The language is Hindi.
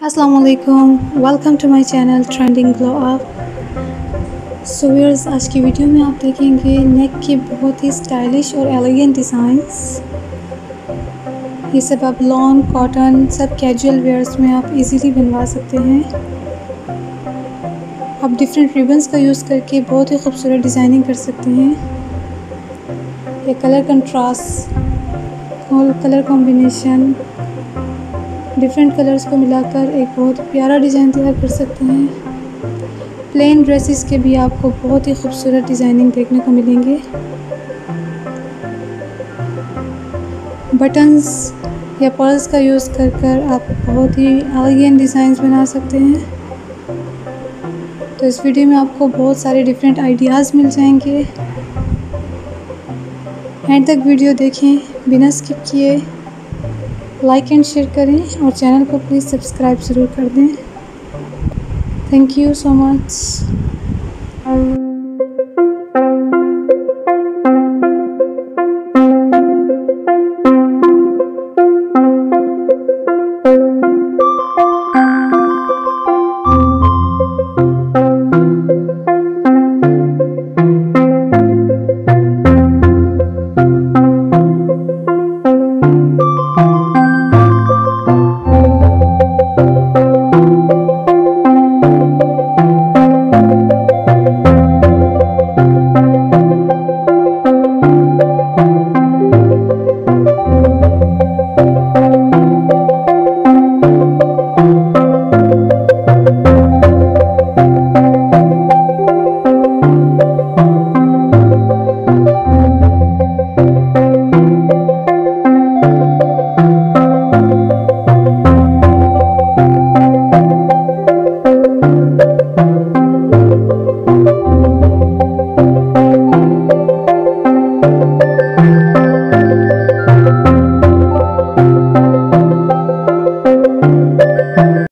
अस्सलाम वालेकुम to my channel trending glow up so viewers आज की वीडियो में आप देखेंगे नेक के बहुत ही स्टाइलिश और एलिगेंट डिज़ाइंस ये सब आप लॉन कॉटन सब कैजुअल वेयर्स में आप इजीली बनवा सकते हैं। आप डिफरेंट रिबन्स का यूज़ करके बहुत ही खूबसूरत डिज़ाइनिंग कर सकते हैं। ये कलर कंट्रास्ट और कलर कॉम्बिनेशन डिफरेंट कलर्स को मिलाकर एक बहुत प्यारा डिज़ाइन तैयार कर सकते हैं। प्लेन ड्रेसेस के भी आपको बहुत ही खूबसूरत डिज़ाइनिंग देखने को मिलेंगे। बटन्स या पर्ल्स का यूज़ कर कर आप बहुत ही एलिगेंट डिज़ाइंस बना सकते हैं। तो इस वीडियो में आपको बहुत सारे डिफरेंट आइडियाज़ मिल जाएँगे। एंड तक वीडियो देखें, बिना स्किप किए। लाइक एंड शेयर करें और चैनल को प्लीज़ सब्सक्राइब ज़रूर कर दें। Thank you so much